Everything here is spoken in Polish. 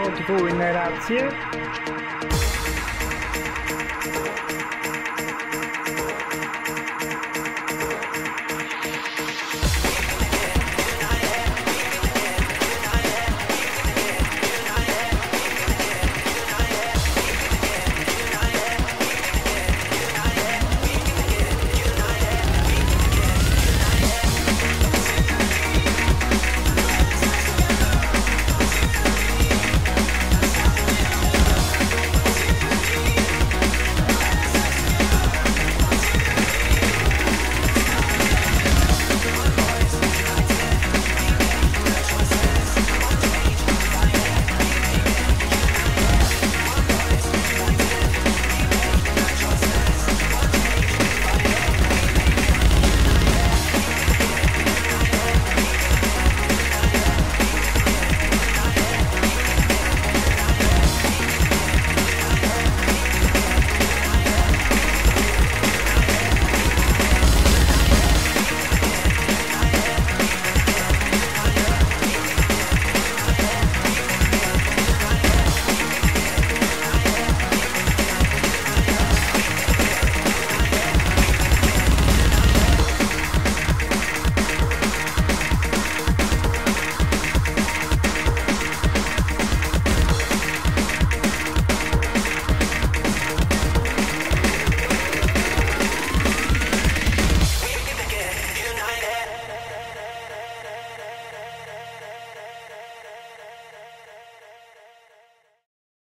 podwójne racje?